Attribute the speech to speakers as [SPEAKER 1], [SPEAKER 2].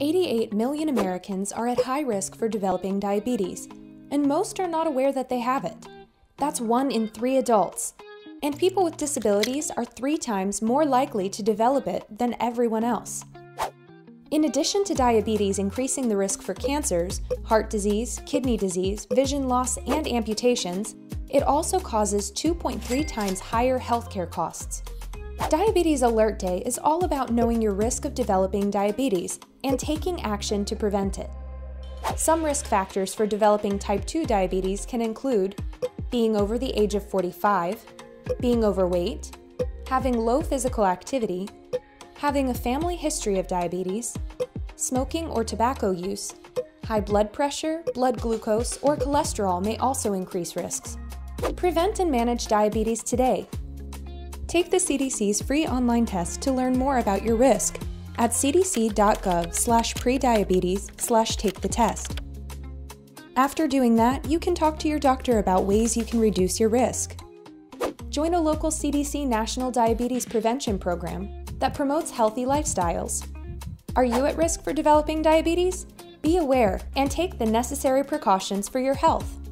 [SPEAKER 1] 88 million Americans are at high risk for developing diabetes, and most are not aware that they have it. That's one in three adults. And people with disabilities are three times more likely to develop it than everyone else. In addition to diabetes increasing the risk for cancers, heart disease, kidney disease, vision loss, and amputations, it also causes 2.3 times higher healthcare costs. Diabetes Alert Day is all about knowing your risk of developing diabetes and taking action to prevent it. Some risk factors for developing type 2 diabetes can include being over the age of 45, being overweight, having low physical activity, having a family history of diabetes, smoking or tobacco use, high blood pressure, blood glucose, or cholesterol may also increase risks. Prevent and manage diabetes today Take the CDC's free online test to learn more about your risk at cdc.gov slash prediabetes slash take the test. After doing that, you can talk to your doctor about ways you can reduce your risk. Join a local CDC National Diabetes Prevention Program that promotes healthy lifestyles. Are you at risk for developing diabetes? Be aware and take the necessary precautions for your health.